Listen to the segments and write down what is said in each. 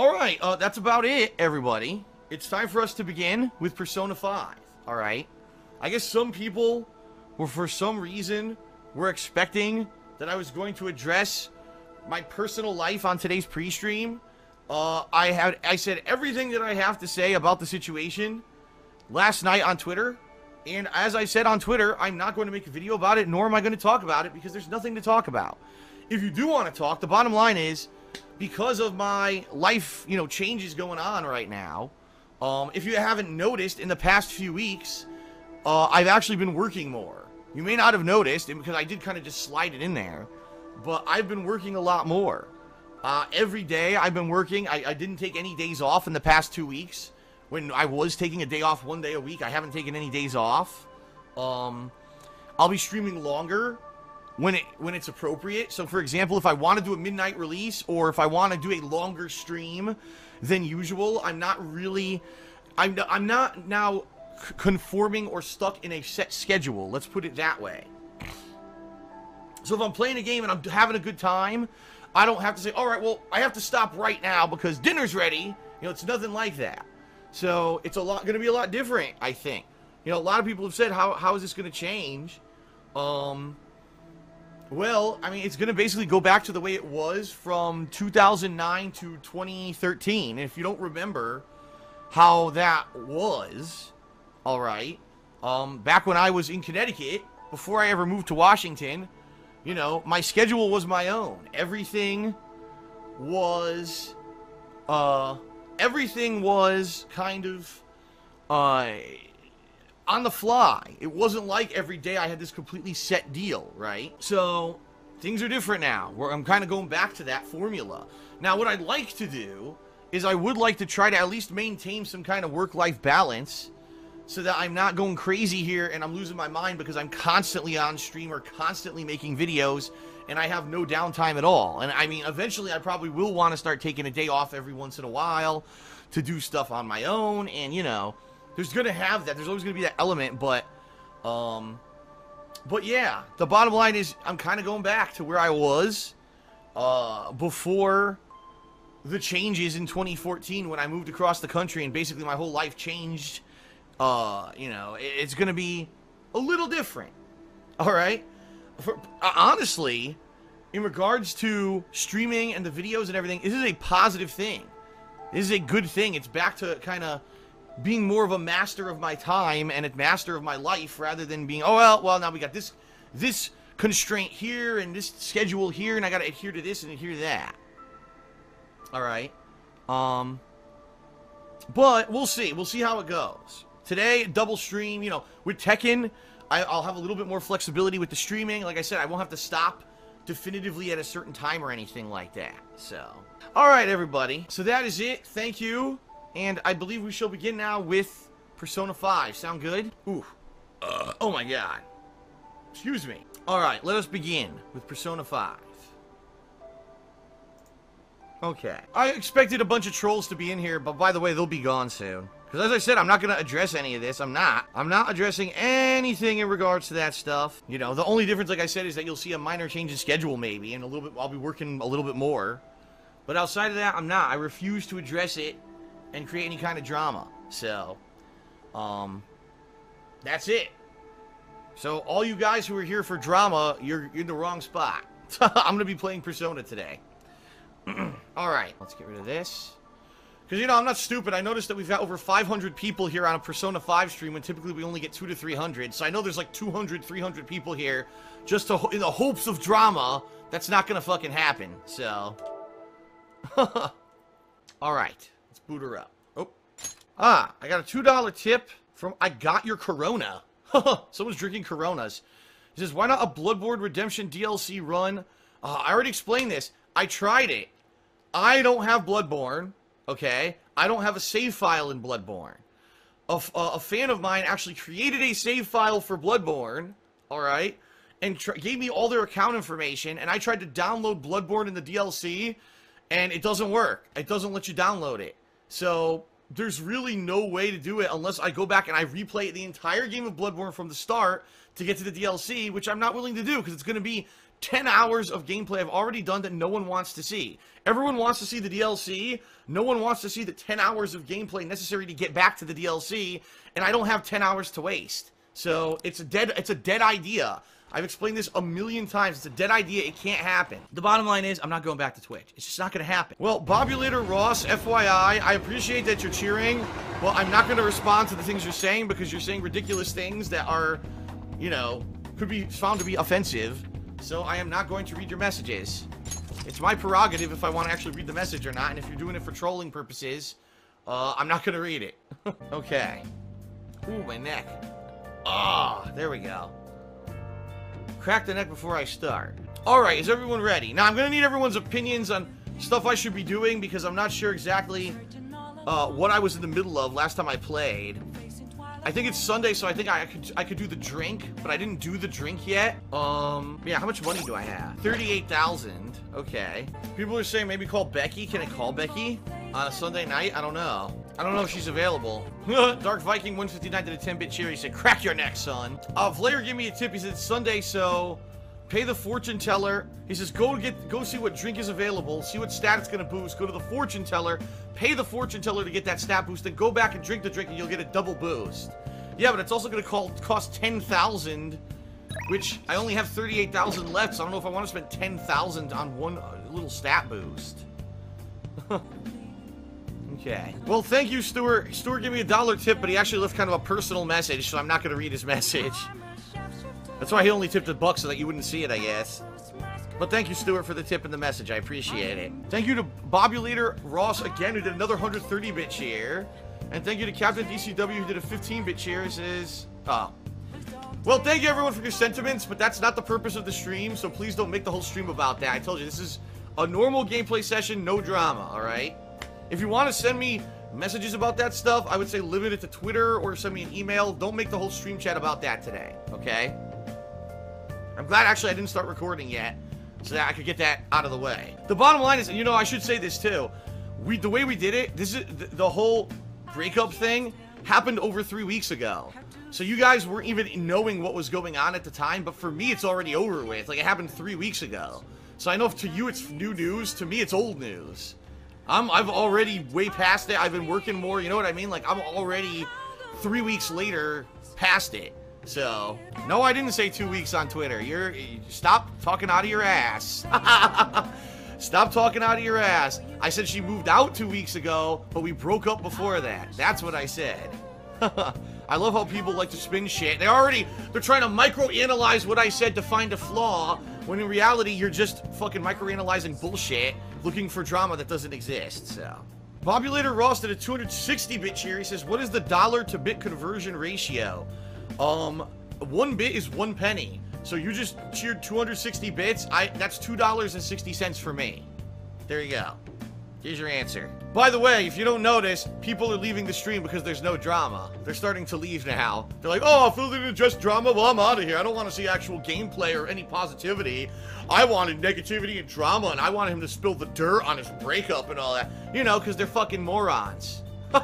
All right, uh, that's about it, everybody. It's time for us to begin with Persona 5. All right. I guess some people were, for some reason, were expecting that I was going to address my personal life on today's pre-stream. Uh, I had I said everything that I have to say about the situation last night on Twitter. And as I said on Twitter, I'm not going to make a video about it, nor am I going to talk about it because there's nothing to talk about. If you do want to talk, the bottom line is because of my life, you know, changes going on right now. Um, if you haven't noticed in the past few weeks, uh, I've actually been working more. You may not have noticed because I did kind of just slide it in there, but I've been working a lot more. Uh, every day I've been working. I, I didn't take any days off in the past two weeks. When I was taking a day off one day a week, I haven't taken any days off. Um, I'll be streaming longer when it when it's appropriate. So, for example, if I want to do a midnight release or if I want to do a longer stream than usual, I'm not really, I'm I'm not now conforming or stuck in a set schedule. Let's put it that way. So if I'm playing a game and I'm having a good time, I don't have to say, all right, well, I have to stop right now because dinner's ready. You know, it's nothing like that. So it's a lot going to be a lot different, I think. You know, a lot of people have said, how, how is this going to change? Um, well, I mean, it's going to basically go back to the way it was from 2009 to 2013. And if you don't remember how that was, all right, um, back when I was in Connecticut, before I ever moved to Washington, you know, my schedule was my own. Everything was, uh, everything was kind of, uh, on the fly. It wasn't like every day I had this completely set deal, right? So things are different now. Where I'm kind of going back to that formula. Now, what I'd like to do is I would like to try to at least maintain some kind of work-life balance so that I'm not going crazy here and I'm losing my mind because I'm constantly on stream or constantly making videos and I have no downtime at all. And I mean, eventually I probably will want to start taking a day off every once in a while to do stuff on my own and you know, there's to have that. There's always to be that element, but um but yeah, the bottom line is I'm kind of going back to where I was uh before the changes in 2014 when I moved across the country and basically my whole life changed uh, you know, it's to be a little different. All right? For, uh, honestly, in regards to streaming and the videos and everything, this is a positive thing. This is a good thing. It's back to kind of being more of a master of my time and a master of my life rather than being, oh, well, well, now we got this this constraint here and this schedule here and I got to adhere to this and adhere to that. All right? Um but we'll see. We'll see how it goes. Today, double stream, you know, with Tekken, I, will have a little bit more flexibility with the streaming. Like I said, I won't have to stop definitively at a certain time or anything like that. So, all right, everybody. So that is it. Thank you. And I believe we shall begin now with Persona 5. Sound good? Ooh. Uh, oh my god. Excuse me. All right, let us begin with Persona 5. Okay. I expected a bunch of trolls to be in here, but by the way, they'll be gone soon. Because as I said, I'm not going to address any of this. I'm not. I'm not addressing anything in regards to that stuff. You know, the only difference, like I said, is that you'll see a minor change in schedule maybe, and a little bit, I'll be working a little bit more. But outside of that, I'm not. I refuse to address it and create any kind of drama. So, um, that's it. So all you guys who are here for drama, you're, you're in the wrong spot. I'm to be playing Persona today. all right, let's get rid of this. Because, you know, I'm not stupid. I noticed that we've got over 500 people here on a Persona 5 stream when typically we only get 2 to 300. So I know there's like 200, 300 people here just to, in the hopes of drama. That's not going to fucking happen. So. Alright. Boot her up. Oh. Ah, I got a $2 tip from I Got Your Corona. Someone's drinking Coronas. He says, why not a Bloodborne Redemption DLC run? Uh, I already explained this. I tried it. I don't have Bloodborne. Okay? I don't have a save file in Bloodborne. A, a, fan of mine actually created a save file for Bloodborne, alright? And gave me all their account information, and I tried to download Bloodborne in the DLC, and it doesn't work. It doesn't let you download it. So, there's really no way to do it unless I go back and I replay the entire game of Bloodborne from the start to get to the DLC, which I'm not willing to do because it's going to be 10 hours of gameplay I've already done that no one wants to see. Everyone wants to see the DLC. No one wants to see the 10 hours of gameplay necessary to get back to the DLC, and I don't have 10 hours to waste. So it's a dead it's a dead idea. I've explained this a million times. It's a dead idea. It can't happen. The bottom line is, I'm not going back to Twitch. It's just not going to happen. Well, Bobulator Ross, FYI, I appreciate that you're cheering. Well, I'm not going to respond to the things you're saying because you're saying ridiculous things that are, you know, could be found to be offensive. So I am not going to read your messages. It's my prerogative if I want to actually read the message or not. And if you're doing it for trolling purposes, uh, I'm not going to read it. okay. Ooh, my neck. Ah, oh, there we go. Crack the neck before I start. Alright, is everyone ready? Now, I'm to need everyone's opinions on stuff I should be doing because I'm not sure exactly uh, what I was in the middle of last time I played. I think it's Sunday, so I think I could I could do the drink, but I didn't do the drink yet. Um, yeah, how much money do I have? 38,000. Okay. People are saying maybe call Becky. Can I call Becky on a Sunday night? I don't know. I don't know if she's available. Dark Viking 159 to the 10-bit cheer. He said, crack your neck, son. Uh, Flair gave me a tip. He said, Sunday, so pay the fortune teller. He says, go get, go see what drink is available, see what stat it's going to boost, go to the fortune teller, pay the fortune teller to get that stat boost, then go back and drink the drink and you'll get a double boost. Yeah, but it's also going to cost 10000 which I only have 38,000 left, so I don't know if I want to spend 10,000 on one uh, little stat boost. okay. Well, thank you, Stuart. Stuart gave me a dollar tip, but he actually left kind of a personal message, so I'm not going to read his message. That's why he only tipped a buck so that you wouldn't see it, I guess. But thank you, Stuart, for the tip and the message. I appreciate it. Thank you to Bobulator Ross again, who did another 130-bit cheer. And thank you to Captain DCW, who did a 15-bit cheer. It says, oh. Well, thank you everyone for your sentiments, but that's not the purpose of the stream, so please don't make the whole stream about that. I told you, this is a normal gameplay session, no drama, alright? If you want to send me messages about that stuff, I would say limit it to Twitter or send me an email. Don't make the whole stream chat about that today, okay? I'm glad actually I didn't start recording yet, so that I could get that out of the way. The bottom line is, and you know, I should say this too. We, the way we did it, this is the, the whole breakup thing happened over three weeks ago. So you guys weren't even knowing what was going on at the time, but for me, it's already over with. Like, it happened three weeks ago. So I know if to you it's new news, to me it's old news. I'm, I've already way past it. I've been working more, you know what I mean? Like, I'm already three weeks later past it. So, no, I didn't say two weeks on Twitter. You're stop talking out of your ass. stop talking out of your ass. I said she moved out two weeks ago, but we broke up before that. That's what I said. I love how people like to spin shit. They already they're trying to microanalyze what I said to find a flaw, when in reality you're just fucking microanalyzing bullshit, looking for drama that doesn't exist. So. Bobulator Ross did a 260-bit cheer. He says, "What is the dollar to bit conversion ratio?" Um, one bit is one penny. So you just cheered 260 bits. I that's two dollars and sixty cents for me. There you go. Here's your answer. By the way, if you don't notice, people are leaving the stream because there's no drama. They're starting to leave now. They're like, oh, I feel like just drama. Well, I'm out of here. I don't want to see actual gameplay or any positivity. I wanted negativity and drama, and I wanted him to spill the dirt on his breakup and all that. You know, because they're fucking morons.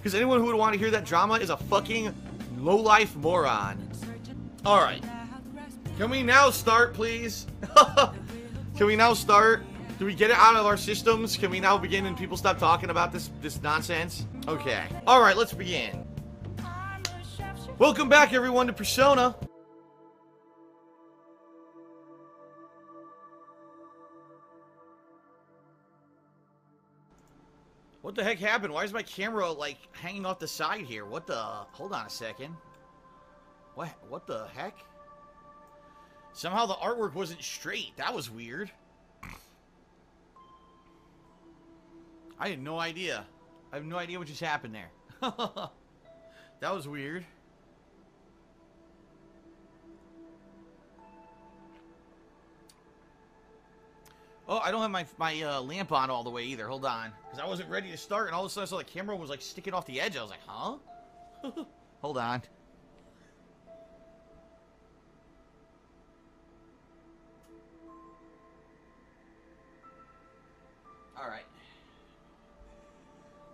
Because anyone who would want to hear that drama is a fucking low-life moron. Alright. Can we now start, please? Can we now start? Do we get it out of our systems? Can we now begin and people stop talking about this, this nonsense? Okay. Alright, let's begin. Welcome back, everyone, to Persona. What the heck happened? Why is my camera, like, hanging off the side here? What the... Hold on a second. What, what the heck? Somehow the artwork wasn't straight. That was weird. I had no idea. I have no idea what just happened there. that was weird. Oh, I don't have my my uh, lamp on all the way either. Hold on. Because I wasn't ready to start, and all of a sudden I saw the camera was like sticking off the edge. I was like, huh? Hold on.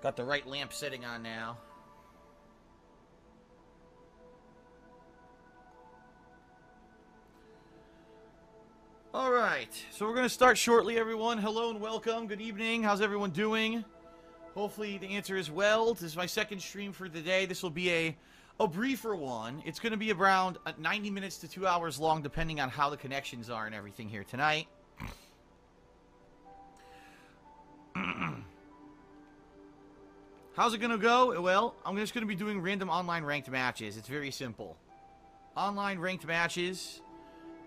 Got the right lamp sitting on now. All right, so we're going to start shortly, everyone. Hello and welcome. Good evening. How's everyone doing? Hopefully the answer is well. This is my second stream for the day. This will be a, a briefer one. It's going to be around uh, 90 minutes to two hours long, depending on how the connections are and everything here tonight. How's it to go? Well, I'm just to be doing random online ranked matches. It's very simple. Online ranked matches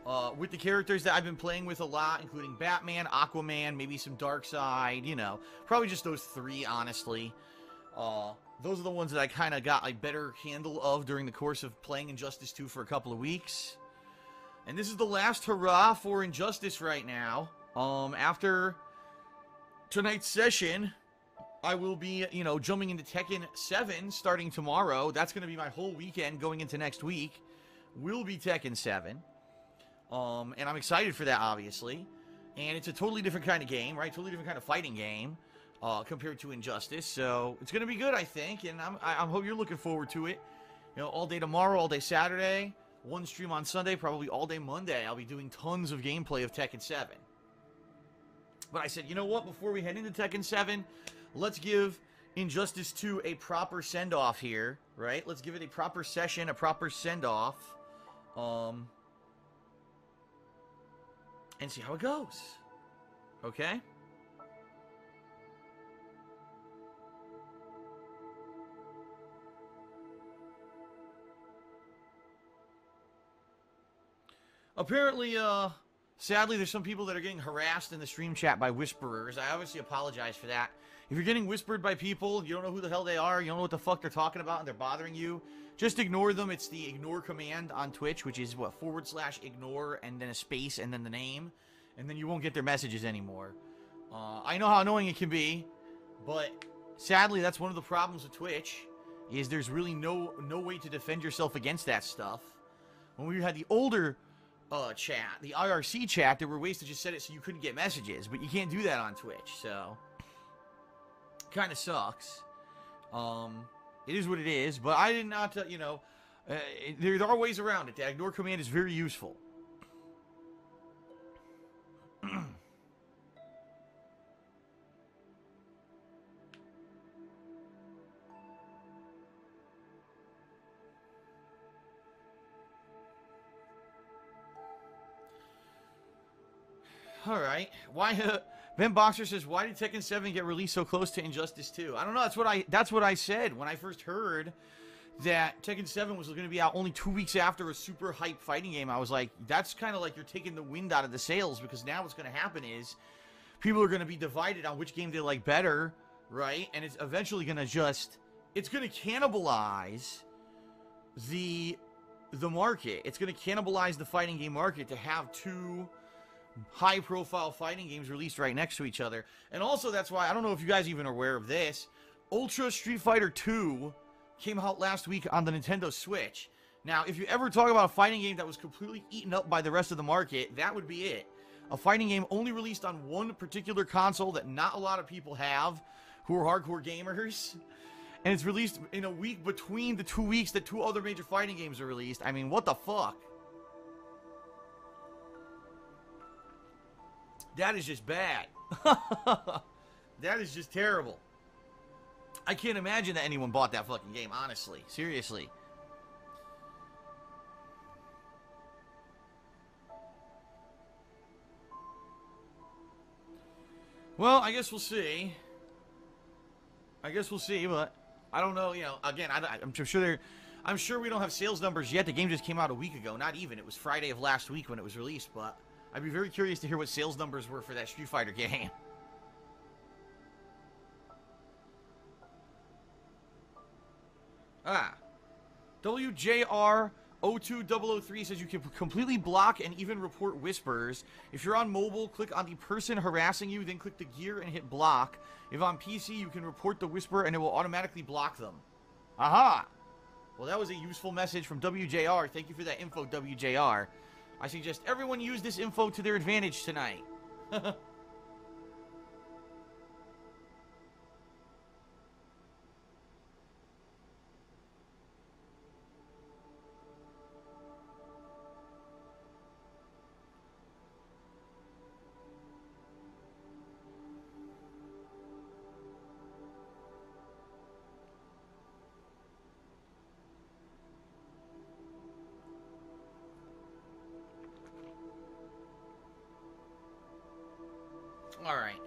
uh, with the characters that I've been playing with a lot, including Batman, Aquaman, maybe some Darkseid, you know. Probably just those three, honestly. Uh, those are the ones that I kind of got a better handle of during the course of playing Injustice 2 for a couple of weeks. And this is the last hurrah for Injustice right now. Um, after tonight's session, I will be, you know, jumping into Tekken 7 starting tomorrow. That's going to be my whole weekend going into next week. Will be Tekken 7. Um, and I'm excited for that, obviously. And it's a totally different kind of game, right? Totally different kind of fighting game uh, compared to Injustice. So it's going to be good, I think. And I'm, I, I hope you're looking forward to it. You know, all day tomorrow, all day Saturday, one stream on Sunday, probably all day Monday. I'll be doing tons of gameplay of Tekken 7. But I said, you know what? Before we head into Tekken 7, let's give Injustice 2 a proper send off here, right? Let's give it a proper session, a proper send off. Um, and see how it goes. Okay? Apparently, uh, sadly, there's some people that are getting harassed in the stream chat by whisperers. I obviously apologize for that. If you're getting whispered by people, you don't know who the hell they are, you don't know what the fuck they're talking about, and they're bothering you, just ignore them. It's the ignore command on Twitch, which is what forward slash ignore and then a space and then the name, and then you won't get their messages anymore. Uh, I know how annoying it can be, but sadly, that's one of the problems with Twitch. Is there's really no no way to defend yourself against that stuff. When we had the older uh, chat, the IRC chat, there were ways to just set it so you couldn't get messages, but you can't do that on Twitch. So, kind of sucks. Um, it is what it is, but I did not, uh, you know, uh, there, there are ways around it. The ignore command is very useful. Right. Why? Ben Boxer says, "Why did Tekken 7 get released so close to Injustice 2?" I don't know. That's what I. That's what I said when I first heard that Tekken 7 was going to be out only two weeks after a super hype fighting game. I was like, that's kind of like you're taking the wind out of the sails because now what's going to happen is people are going to be divided on which game they like better, right? And it's eventually going to just it's going to cannibalize the the market. It's going to cannibalize the fighting game market to have two high profile fighting games released right next to each other. And also, that's why I don't know if you guys even are aware of this. Ultra Street Fighter 2 came out last week on the Nintendo Switch. Now, if you ever talk about a fighting game that was completely eaten up by the rest of the market, that would be it. A fighting game only released on one particular console that not a lot of people have who are hardcore gamers. And it's released in a week between the two weeks that two other major fighting games are released. I mean, what the fuck? That is just bad. that is just terrible. I can't imagine that anyone bought that fucking game, honestly. Seriously. Well, I guess we'll see. I guess we'll see, but I don't know. You know, again, I, am sure there. I'm sure we don't have sales numbers yet. The game just came out a week ago. Not even. It was Friday of last week when it was released, but I'd be very curious to hear what sales numbers were for that Street Fighter game. Ah. WJR02003 says you can completely block and even report whispers. If you're on mobile, click on the person harassing you, then click the gear and hit block. If on PC, you can report the whisper and it will automatically block them. Aha! Well, that was a useful message from WJR. Thank you for that info, WJR. I suggest everyone use this info to their advantage tonight. All right.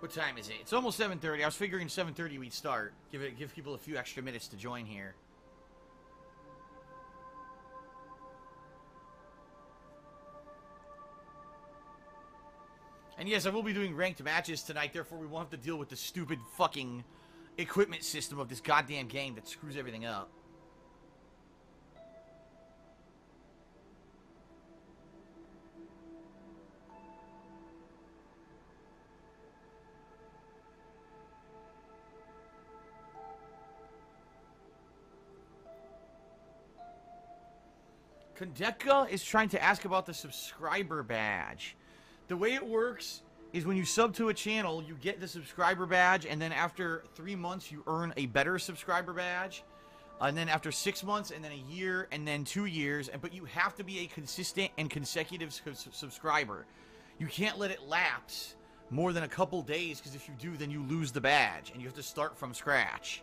What time is it? It's almost 7:30. I was figuring 7:30 we'd start. Give it give people a few extra minutes to join here. And yes, I will be doing ranked matches tonight, therefore we won't have to deal with the stupid fucking equipment system of this goddamn game that screws everything up. Kondeka is trying to ask about the subscriber badge. The way it works is when you sub to a channel, you get the subscriber badge, and then after three months, you earn a better subscriber badge. And then after six months, and then a year, and then two years, but you have to be a consistent and consecutive subscriber. You can't let it lapse more than a couple days, because if you do, then you lose the badge, and you have to start from scratch.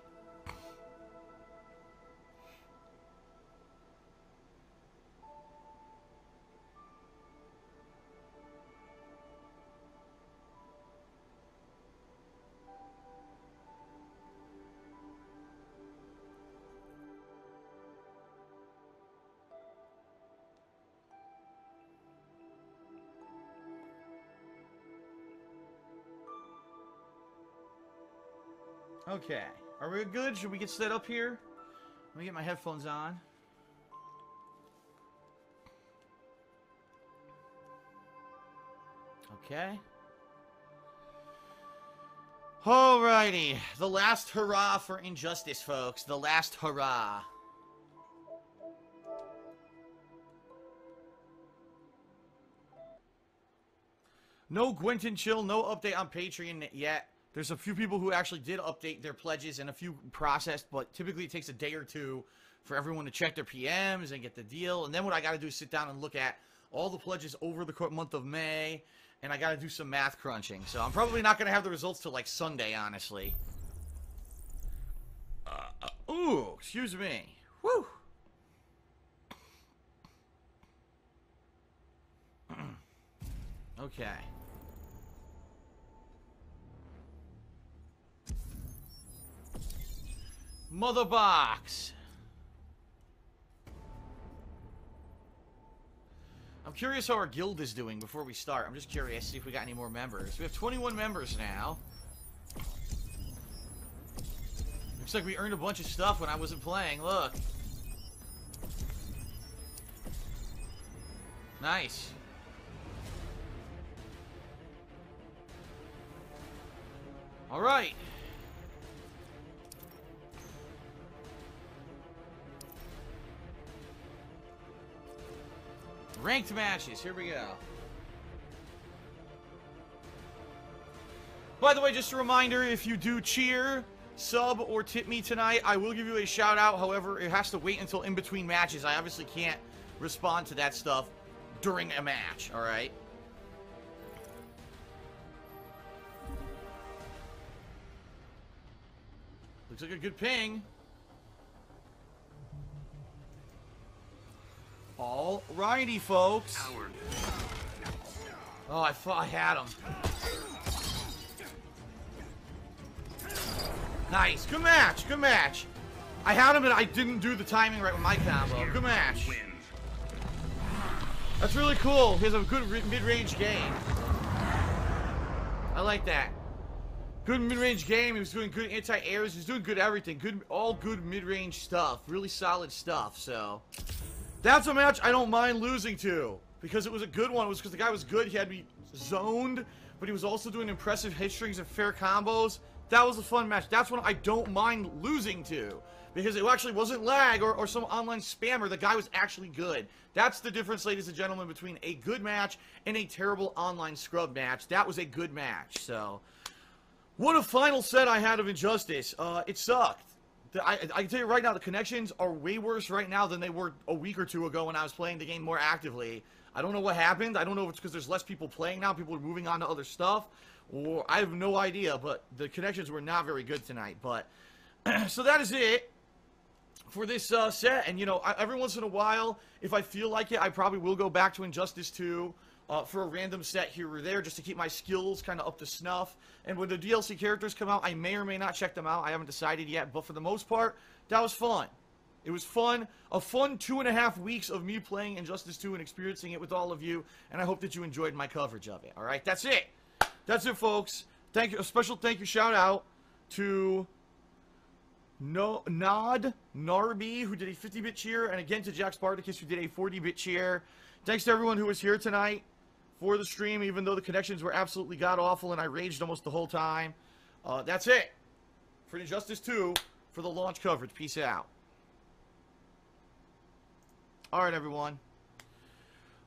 Okay. Are we good? Should we get set up here? Let me get my headphones on. Okay. Alrighty. The last hurrah for injustice, folks. The last hurrah. No Gwynton Chill, no update on Patreon yet. There's a few people who actually did update their pledges and a few processed, but typically it takes a day or two for everyone to check their PMs and get the deal. And then what I got to do is sit down and look at all the pledges over the month of May, and I got to do some math crunching. So I'm probably not going to have the results till like Sunday, honestly. Uh, uh, ooh, excuse me. Woo. okay. Mother box. I'm curious how our guild is doing before we start. I'm just curious, see if we got any more members. We have 21 members now. Looks like we earned a bunch of stuff when I wasn't playing. Look. Nice. Alright. Ranked matches. Here we go. By the way, just a reminder, if you do cheer, sub, or tip me tonight, I will give you a shout out. However, it has to wait until in between matches. I obviously can't respond to that stuff during a match, alright? Looks like a good ping. Alrighty, folks. Oh, I thought I had him. Nice. Good match. Good match. I had him, and I didn't do the timing right with my combo. Good match. That's really cool. He has a good mid-range game. I like that. Good mid-range game. He was doing good anti-airs. He was doing good everything. Good, all good mid-range stuff. Really solid stuff. So, that's a match I don't mind losing to. Because it was a good one. It was because the guy was good. He had me zoned. But he was also doing impressive hit strings and fair combos. That was a fun match. That's one I don't mind losing to. Because it actually wasn't lag or, or some online spammer. The guy was actually good. That's the difference, ladies and gentlemen, between a good match and a terrible online scrub match. That was a good match. So, what a final set I had of Injustice. Uh, it sucked. I, I can tell you right now, the connections are way worse right now than they were a week or two ago when I was playing the game more actively. I don't know what happened. I don't know if it's because there's less people playing now. People are moving on to other stuff. Or I have no idea, but the connections were not very good tonight. But so that is it for this uh, set. And, you know, I, every once in a while, if I feel like it, I probably will go back to Injustice 2 uh, for a random set here or there just to keep my skills kind of up to snuff. And when the DLC characters come out, I may or may not check them out. I haven't decided yet, but for the most part, that was fun. It was fun, a fun two and a half weeks of me playing Injustice 2 and experiencing it with all of you, and I hope that you enjoyed my coverage of it. All right, that's it. That's it, folks. Thank you. A special thank you, shout out to no, Nod Narby, who did a 50-bit cheer, and again to Jack Spartacus, who did a 40-bit cheer. Thanks to everyone who was here tonight for the stream, even though the connections were absolutely god-awful and I raged almost the whole time. Uh, that's it for Injustice 2 for the launch coverage. Peace out. All right, everyone.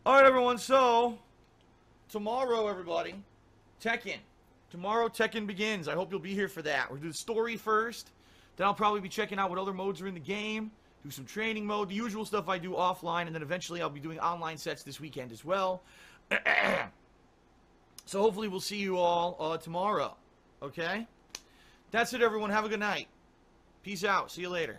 All right, everyone. So, tomorrow, everybody, Tekken. Tomorrow, Tekken begins. I hope you'll be here for that. We'll do the story first. Then I'll probably be checking out what other modes are in the game, do some training mode, the usual stuff I do offline, and then eventually I'll be doing online sets this weekend as well. so hopefully we'll see you all uh, tomorrow. Okay? That's it, everyone. Have a good night. Peace out. See you later.